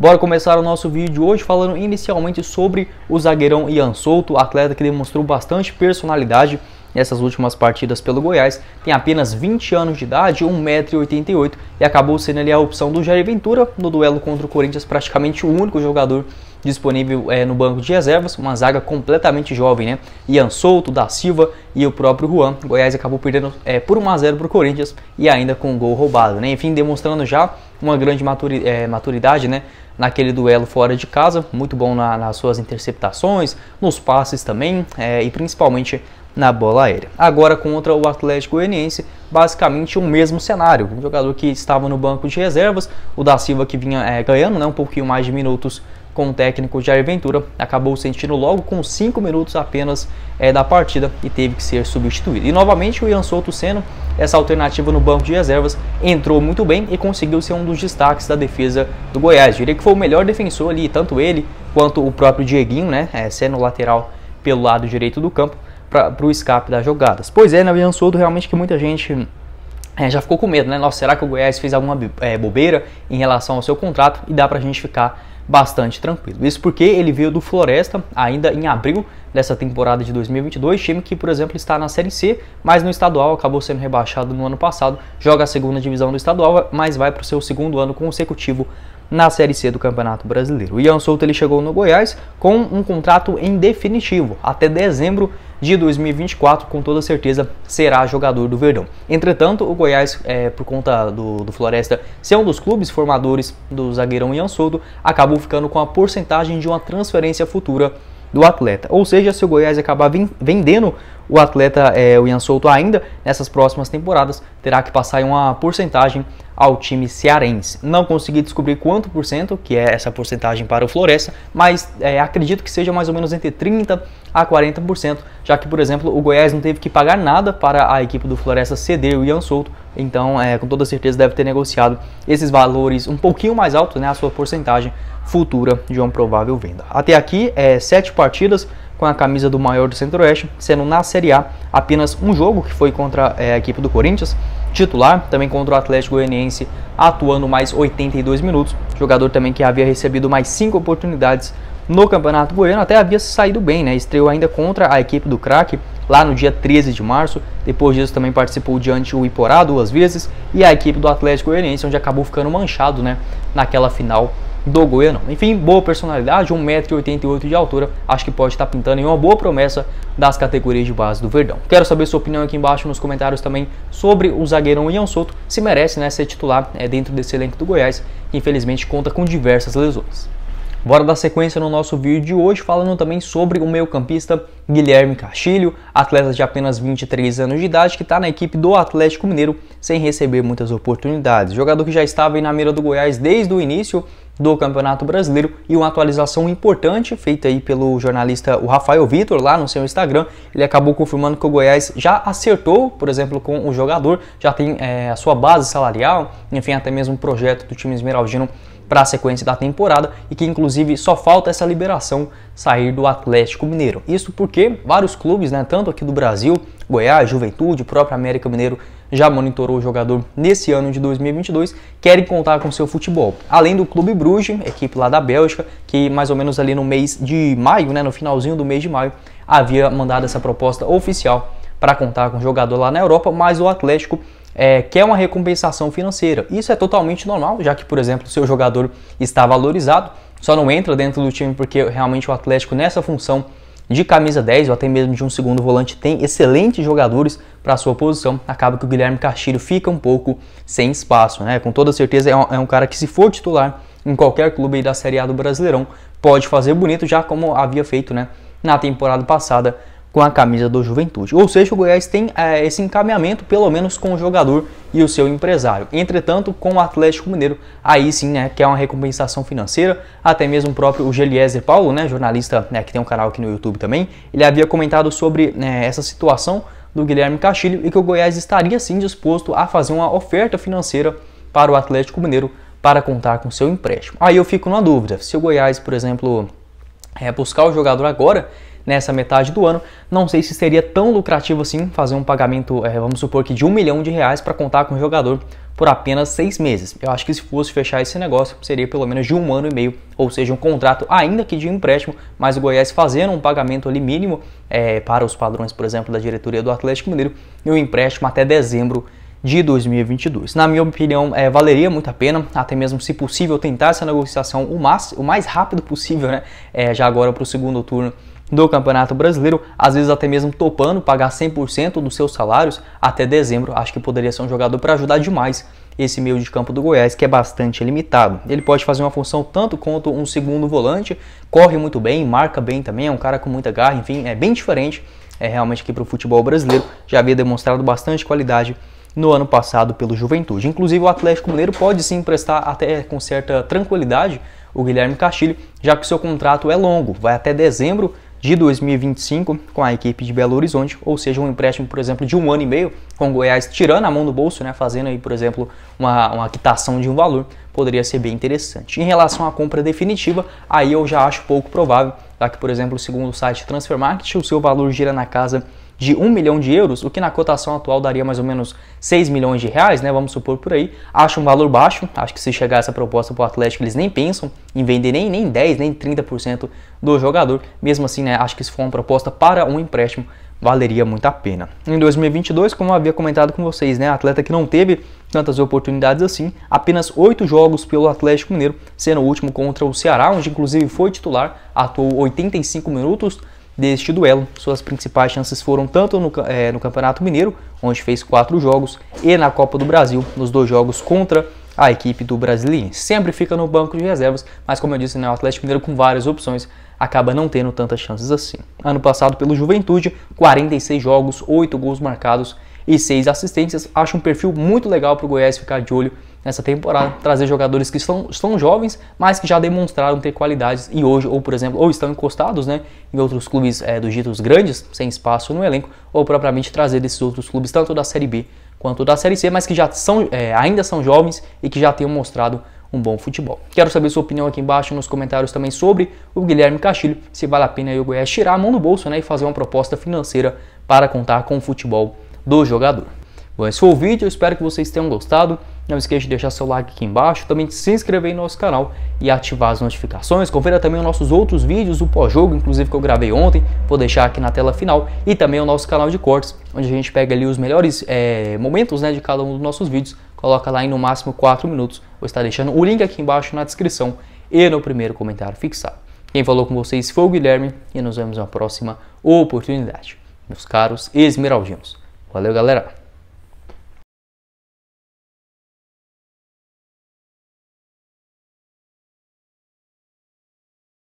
Bora começar o nosso vídeo hoje falando inicialmente sobre o zagueirão Ian Souto, atleta que demonstrou bastante personalidade nessas últimas partidas pelo Goiás. Tem apenas 20 anos de idade, 1,88m e acabou sendo ali a opção do Jair Ventura no duelo contra o Corinthians, praticamente o único jogador disponível é, no banco de reservas, uma zaga completamente jovem, né? Ian Souto, da Silva e o próprio Juan. O Goiás acabou perdendo é, por 1 a 0 para o Corinthians e ainda com um gol roubado, né? Enfim, demonstrando já uma grande é, maturidade, né? Naquele duelo fora de casa, muito bom na, nas suas interceptações, nos passes também é, e principalmente na bola aérea. Agora contra o Atlético Goianiense, basicamente o mesmo cenário. Um jogador que estava no banco de reservas, o da Silva que vinha é, ganhando né, um pouquinho mais de minutos com o técnico Jair Ventura, acabou sentindo logo com 5 minutos apenas é, da partida e teve que ser substituído. E novamente o Ian Souto sendo essa alternativa no banco de reservas, entrou muito bem e conseguiu ser um dos destaques da defesa do Goiás. Diria que foi o melhor defensor ali, tanto ele quanto o próprio Dieguinho, né, é, sendo lateral pelo lado direito do campo para o escape das jogadas. Pois é, né, o Ian Souto realmente que muita gente é, já ficou com medo, né? Nossa, será que o Goiás fez alguma é, bobeira em relação ao seu contrato? E dá para a gente ficar bastante tranquilo. Isso porque ele veio do Floresta ainda em abril dessa temporada de 2022, time que, por exemplo, está na Série C, mas no estadual acabou sendo rebaixado no ano passado, joga a segunda divisão do estadual, mas vai para o seu segundo ano consecutivo na Série C do Campeonato Brasileiro. O Ian Souto ele chegou no Goiás com um contrato em definitivo até dezembro de 2024, com toda certeza será jogador do Verdão. Entretanto, o Goiás, é, por conta do, do, Floresta ser um dos clubes formadores do zagueirão Ian Souto, acabou ficando com a porcentagem de uma transferência futura do atleta. Ou seja, se o Goiás acabar vendendo o atleta, é, o Ian Souto, ainda nessas próximas temporadas, terá que passar uma porcentagem ao time cearense. Não consegui descobrir quanto por cento, que é essa porcentagem para o Floresta, mas é, acredito que seja mais ou menos entre 30% a 40%, já que, por exemplo, o Goiás não teve que pagar nada para a equipe do Floresta ceder o Ian Souto, então é, com toda certeza deve ter negociado esses valores um pouquinho mais altos, né, a sua porcentagem futura de uma provável venda. Até aqui, é, sete partidas com a camisa do maior do Centro-Oeste, sendo na Série A apenas um jogo que foi contra é, a equipe do Corinthians, titular, também contra o Atlético Goianiense, atuando mais 82 minutos. Jogador também que havia recebido mais cinco oportunidades no Campeonato Goiano, até havia saído bem, né? Estreou ainda contra a equipe do craque lá no dia 13 de março. Depois disso também participou diante o Iporá duas vezes e a equipe do Atlético Goianiense, onde acabou ficando manchado, né, naquela final do Goianão. Enfim, boa personalidade, 1,88m de altura, acho que pode estar pintando em uma boa promessa das categorias de base do Verdão. Quero saber sua opinião aqui embaixo nos comentários também sobre o zagueirão Ian Soto, se merece né, ser titular é, dentro desse elenco do Goiás, que infelizmente conta com diversas lesões. Bora dar sequência no nosso vídeo de hoje falando também sobre o meio-campista Guilherme Castilho, atleta de apenas 23 anos de idade que está na equipe do Atlético Mineiro sem receber muitas oportunidades. Jogador que já estava aí na mira do Goiás desde o início do Campeonato Brasileiro e uma atualização importante feita aí pelo jornalista o Rafael Vitor lá no seu Instagram. Ele acabou confirmando que o Goiás já acertou, por exemplo, com o jogador, já tem é, a sua base salarial, enfim, até mesmo um projeto do time esmeraldino para a sequência da temporada e que inclusive só falta essa liberação sair do Atlético Mineiro. Isso porque vários clubes, né, tanto aqui do Brasil, Goiás, Juventude, próprio América Mineiro já monitorou o jogador nesse ano de 2022, querem contar com seu futebol. Além do Clube Bruges, equipe lá da Bélgica, que mais ou menos ali no mês de maio, né, no finalzinho do mês de maio, havia mandado essa proposta oficial para contar com o jogador lá na Europa, mas o Atlético é, quer uma recompensação financeira. Isso é totalmente normal, já que, por exemplo, o seu jogador está valorizado, só não entra dentro do time porque realmente o Atlético nessa função de camisa 10 ou até mesmo de um segundo volante tem excelentes jogadores para a sua posição, acaba que o Guilherme Castilho fica um pouco sem espaço, né? Com toda certeza é um, é um cara que se for titular em qualquer clube da Série A do Brasileirão, pode fazer bonito já como havia feito, né, na temporada passada com a camisa do Juventude. Ou seja, o Goiás tem é, esse encaminhamento, pelo menos com o jogador e o seu empresário. Entretanto, com o Atlético Mineiro, aí sim, né, que é uma recompensação financeira, até mesmo o próprio Geliezer Paulo, né, jornalista né, que tem um canal aqui no YouTube também, ele havia comentado sobre né, essa situação do Guilherme Castilho e que o Goiás estaria sim disposto a fazer uma oferta financeira para o Atlético Mineiro para contar com seu empréstimo. Aí eu fico na dúvida, se o Goiás, por exemplo, é, buscar o jogador agora, nessa metade do ano. Não sei se seria tão lucrativo assim fazer um pagamento, é, vamos supor que de um milhão de reais para contar com o jogador por apenas seis meses. Eu acho que se fosse fechar esse negócio, seria pelo menos de um ano e meio, ou seja, um contrato ainda que de empréstimo, mas o Goiás fazendo um pagamento ali mínimo é, para os padrões, por exemplo, da diretoria do Atlético Mineiro, e um empréstimo até dezembro de 2022. Na minha opinião, é, valeria muito a pena, até mesmo se possível, tentar essa negociação o mais, o mais rápido possível, né? É, já agora para o segundo turno do Campeonato Brasileiro, às vezes até mesmo topando pagar 100% dos seus salários até dezembro. Acho que poderia ser um jogador para ajudar demais esse meio de campo do Goiás, que é bastante limitado. Ele pode fazer uma função tanto quanto um segundo volante, corre muito bem, marca bem também, é um cara com muita garra, enfim, é bem diferente é realmente aqui para o futebol brasileiro. Já havia demonstrado bastante qualidade no ano passado pelo Juventude. Inclusive o Atlético Mineiro pode sim emprestar até com certa tranquilidade o Guilherme Castilho, já que seu contrato é longo, vai até dezembro de 2025 com a equipe de Belo Horizonte, ou seja, um empréstimo, por exemplo, de um ano e meio com o Goiás tirando a mão do bolso, né, fazendo aí, por exemplo, uma, uma quitação de um valor, poderia ser bem interessante. Em relação à compra definitiva, aí eu já acho pouco provável, já que, por exemplo, segundo o site Transfermarkt, o seu valor gira na casa de 1 milhão de euros, o que na cotação atual daria mais ou menos 6 milhões de reais, né? Vamos supor por aí. Acho um valor baixo, acho que se chegar essa proposta para o Atlético, eles nem pensam em vender nem, nem 10, nem 30% do jogador. Mesmo assim, né? Acho que se for uma proposta para um empréstimo, valeria muito a pena. Em 2022, como eu havia comentado com vocês, né, atleta que não teve tantas oportunidades assim, apenas oito jogos pelo Atlético Mineiro, sendo o último contra o Ceará, onde inclusive foi titular, atuou 85 minutos, deste duelo. Suas principais chances foram tanto no, é, no Campeonato Mineiro, onde fez quatro jogos, e na Copa do Brasil, nos dois jogos contra a equipe do Brasiliense. Sempre fica no banco de reservas, mas como eu disse, né, o Atlético Mineiro com várias opções acaba não tendo tantas chances assim. Ano passado, pelo Juventude, 46 jogos, 8 gols marcados e 6 assistências. Acho um perfil muito legal para o Goiás ficar de olho nessa temporada, trazer jogadores que estão, estão jovens, mas que já demonstraram ter qualidades e hoje, ou por exemplo, ou estão encostados né, em outros clubes é, dos ditos grandes, sem espaço no elenco, ou propriamente trazer desses outros clubes, tanto da Série B quanto da Série C, mas que já são, é, ainda são jovens e que já tenham mostrado um bom futebol. Quero saber sua opinião aqui embaixo nos comentários também sobre o Guilherme Castilho, se vale a pena o Goiás tirar a mão do bolso né, e fazer uma proposta financeira para contar com o futebol do jogador. Bom, esse foi o vídeo, eu espero que vocês tenham gostado. Não esqueça de deixar seu like aqui embaixo, também de se inscrever no nosso canal e ativar as notificações. Confira também os nossos outros vídeos do pós-jogo, inclusive que eu gravei ontem, vou deixar aqui na tela final. E também o nosso canal de cortes, onde a gente pega ali os melhores é, momentos né, de cada um dos nossos vídeos. Coloca lá em no máximo 4 minutos. Vou estar deixando o link aqui embaixo na descrição e no primeiro comentário fixado. Quem falou com vocês foi o Guilherme e nos vemos na próxima oportunidade. Meus caros esmeraldinos. Valeu, galera!